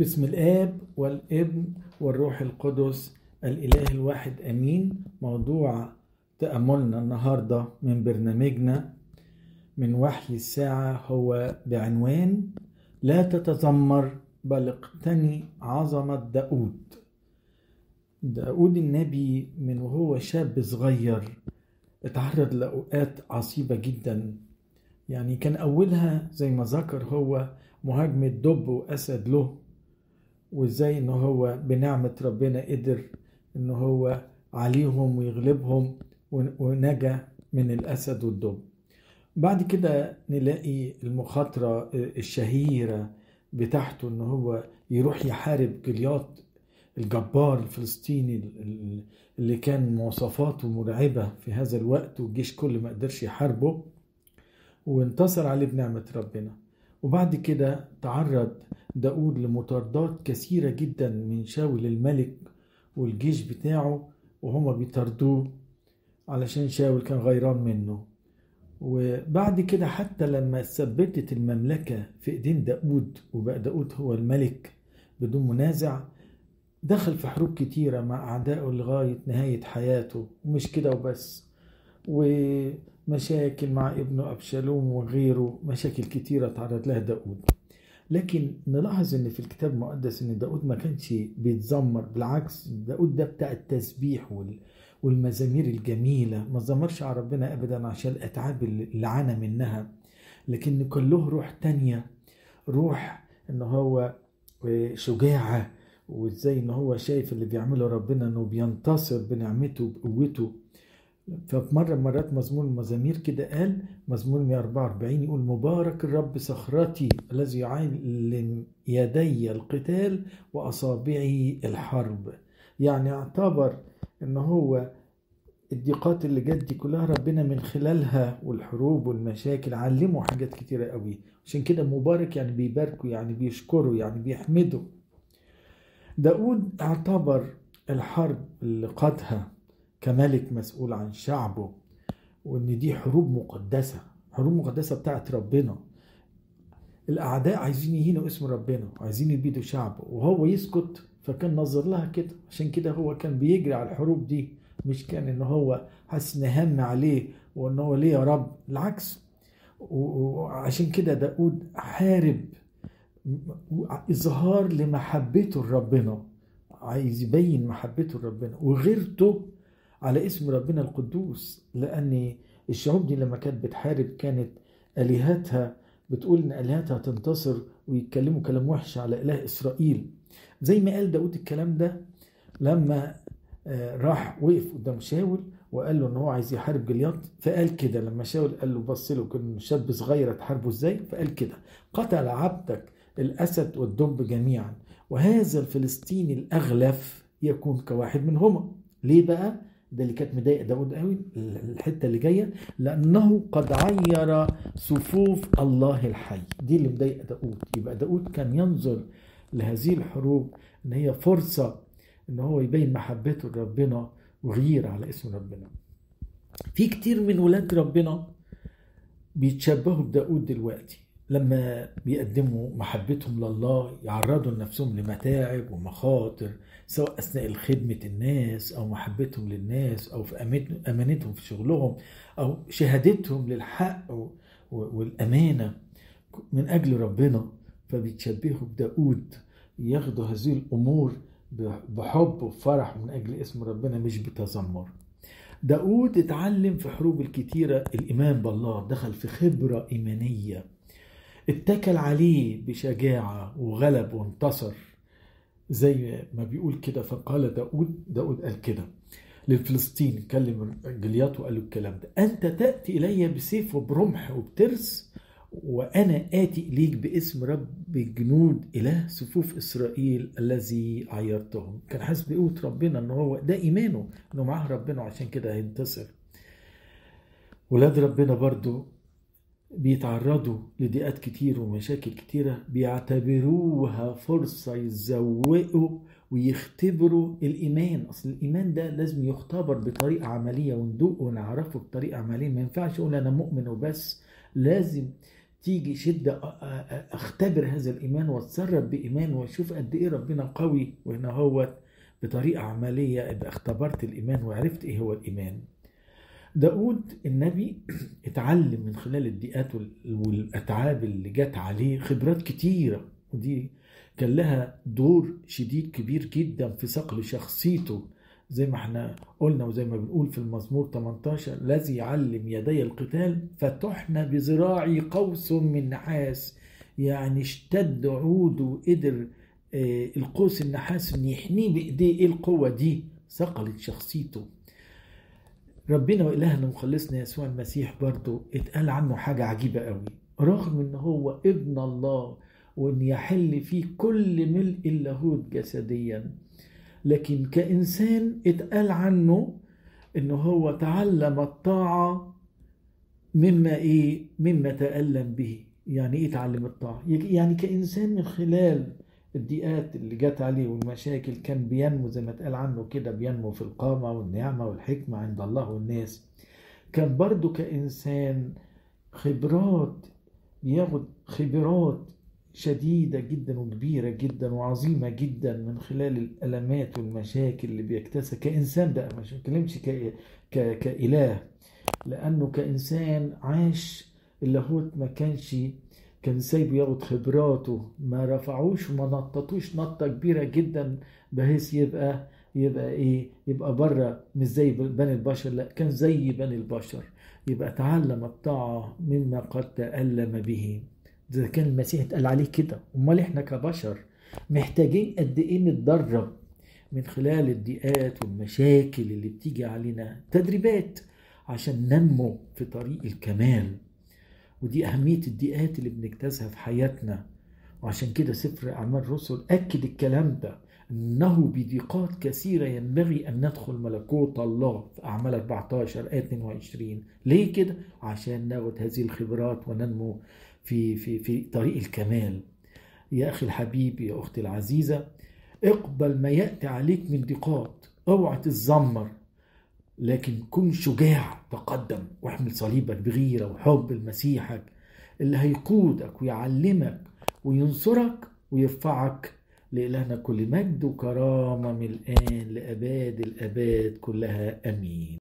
بسم الآب والابن والروح القدس الإله الواحد أمين. موضوع تأملنا النهاردة من برنامجنا من وحي الساعة هو بعنوان لا تتذمر بل اقتني عظمة داود داود النبي من وهو شاب صغير اتعرض لأوقات عصيبة جدا. يعني كان أولها زي ما ذكر هو مهاجمة دب وأسد له. وازاي ان هو بنعمة ربنا قدر ان هو عليهم ويغلبهم ونجا من الأسد والدب بعد كده نلاقي المخاطرة الشهيرة بتاعته ان هو يروح يحارب جلياط الجبار الفلسطيني اللي كان مواصفاته مرعبة في هذا الوقت والجيش كله ما قدرش يحاربه وانتصر عليه بنعمة ربنا. وبعد كده تعرض داود لمطاردات كثيرة جدا من شاول الملك والجيش بتاعه وهما بيطاردوه علشان شاول كان غيران منه. وبعد كده حتى لما ثبتت المملكة في إيدين داود وبقى داود هو الملك بدون منازع دخل في حروب كتيرة مع أعدائه لغاية نهاية حياته. ومش كده وبس. ومشاكل مع ابنه أبشالوم وغيره مشاكل كتيرة تعرض لها داود. لكن نلاحظ إن في الكتاب المقدس إن داود ما كانش بيتذمر بالعكس داود ده بتاع التسبيح والمزامير الجميلة. ما زمرش على ربنا ابدا عشان الأتعاب اللي عانى منها. لكن كان له روح تانية. روح إن هو شجاعة وإزاي إن هو شايف اللي بيعمله ربنا إنه بينتصر بنعمته بقوته. ففي مرة مرات مزمور المزامير كده قال مزمور 144 يقول مبارك الرب صخرتي الذي يعلم يدي القتال وأصابعي الحرب. يعني اعتبر إن هو الضيقات اللي جت دي كلها ربنا من خلالها والحروب والمشاكل علمه حاجات كتيرة قوي. عشان كده مبارك يعني بيباركه يعني بيشكره يعني بيحمده. داود اعتبر الحرب اللي قادها كملك مسؤول عن شعبه وإن دي حروب مقدسة حروب مقدسة بتاعت ربنا. الأعداء عايزين يهينوا اسم ربنا وعايزين يبيدوا شعبه وهو يسكت فكان نظر لها كده. عشان كده هو كان بيجري على الحروب دي مش كان إن هو حاسس ان هم عليه وإن هو ليه يا رب. العكس. وعشان كده داود حارب إظهار لمحبته لربنا. عايز يبين محبته لربنا. وغيرته على اسم ربنا القدوس لأن الشعوب دي لما كانت بتحارب كانت آلهتها بتقول إن آلهتها تنتصر ويتكلموا كلام وحش على إله إسرائيل. زي ما قال داود الكلام ده لما راح وقف قدام شاول وقال له إن هو عايز يحارب جلياط فقال كده. لما شاول قال له بص له كان شاب صغير تحاربه إزاي؟ فقال كده قتل عبدك الأسد والدب جميعا وهذا الفلسطيني الأغلف يكون كواحد منهما. ليه بقى؟ ده اللي كانت مضايقة داود قوي الحتة اللي جاية لأنه قد عير صفوف الله الحي. دي اللي مضايقة داود. يبقى داود كان ينظر لهذه الحروب إن هي فرصة إن هو يبين محبته لربنا وغير على اسم ربنا. في كتير من ولاد ربنا بيتشبهوا بداود دلوقتي. لما بيقدموا محبتهم لله يعرضوا لنفسهم لمتاعب ومخاطر سواء أثناء خدمة الناس أو محبتهم للناس أو في أمانتهم في شغلهم أو شهادتهم للحق والأمانة من أجل ربنا. فبيتشبهوا بداود ياخدوا هذه الأمور بحب وفرح من أجل اسم ربنا مش بتذمر. داود اتعلم في حروب الكتيرة الإيمان بالله دخل في خبرة إيمانية. اتكل عليه بشجاعة وغلب وانتصر زي ما بيقول كده فقال داود داود قال كده للفلسطين كلم جليات وقال له الكلام ده أنت تأتي إلي بسيف وبرمح وبترس وأنا آتي إليك باسم رب الجنود إله صفوف إسرائيل الذي عيرتهم. كان حاسس بقوة ربنا إن هو ده إيمانه إنه معاه ربنا وعشان كده هينتصر. ولاد ربنا برضو بيتعرضوا لضيقات كتير ومشاكل كتيرة بيعتبروها فرصة يزوقوا ويختبروا الإيمان. أصل الإيمان ده لازم يختبر بطريقة عملية وندوقه ونعرفه بطريقة عملية. ما ينفعش أقول أنا مؤمن وبس. لازم تيجي شدة أختبر هذا الإيمان وأتصرف بإيمان وأشوف قد إيه ربنا قوي وهنا هو بطريقة عملية. يبقى اختبرت الإيمان وعرفت إيه هو الإيمان. داود النبي اتعلم من خلال الضيقات والأتعاب اللي جت عليه خبرات كتيرة ودي كان لها دور شديد كبير جدا في صقل شخصيته. زي ما إحنا قلنا وزي ما بنقول في المزمور 18 الذي يعلم يدي القتال فتحنى بذراعي قوس من نحاس. يعني اشتد عوده وقدر آه القوس النحاس ان يحنيه بإيديه. إيه القوة دي؟ صقلت شخصيته. ربنا وإلهنا ومخلصنا يسوع المسيح برضه اتقال عنه حاجة عجيبة قوي. رغم إن هو ابن الله وإن يحل فيه كل ملء اللاهوت جسديا لكن كإنسان اتقال عنه إنه هو تعلم الطاعة مما إيه؟ مما تألم به. يعني إيه تعلم الطاعة؟ يعني كإنسان من خلال الضيقات اللي جت عليه والمشاكل كان بينمو زي ما اتقال عنه كده بينمو في القامة والنعمة والحكمة عند الله والناس. كان برضو كإنسان خبرات بياخد خبرات شديدة جدا وكبيرة جدا وعظيمة جدا من خلال الألمات والمشاكل اللي بيكتسب كإنسان بقى مش بتكلمش ك... ك... كإله لأنه كإنسان عاش اللاهوت ما كانش كان سايبه ياخد خبراته ما رفعوش وما نططوش نطة كبيرة جدا بحيث يبقى يبقى إيه يبقى برة مش زي بني البشر لا كان زي بني البشر. يبقى تعلم الطاعة مما قد تألم به. إذا كان المسيح اتقال عليه كده أمال إحنا كبشر محتاجين قد إيه نتدرب من خلال الضيقات والمشاكل اللي بتيجي علينا تدريبات عشان ننمو في طريق الكمال. ودي أهمية الضيقات اللي بنجتازها في حياتنا. وعشان كده سفر أعمال الرسل أكد الكلام ده إنه بضيقات كثيرة ينبغي أن ندخل ملكوت الله في أعمال 14 آية 22 ليه كده؟ عشان ناخد هذه الخبرات وننمو في في في طريق الكمال. يا أخي الحبيب يا أختي العزيزة اقبل ما يأتي عليك من ضيقات. أوعى تتذمر لكن كن شجاع تقدم واحمل صليبك بغيرة وحب لمسيحك اللي هيقودك ويعلمك وينصرك ويرفعك لإلهنا كل مجد وكرامة من الآن لأباد الأباد كلها. أمين.